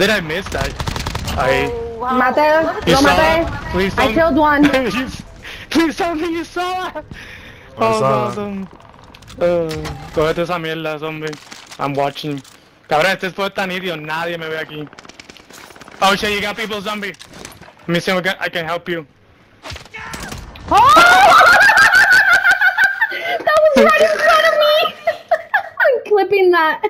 Did I miss that? I. Oh, wow. Mate, You no maté. Please I don't- killed one. Please tell me you saw it. Oh, saw no. Uh, cógete esa mierda, zombie. I'm watching. Cabrón, este fue tan idiot. Nadie me ve aquí. Oh shit, you got people, zombie. Let me see if I can, I can help you. Oh! that was right in front of me. I'm clipping that.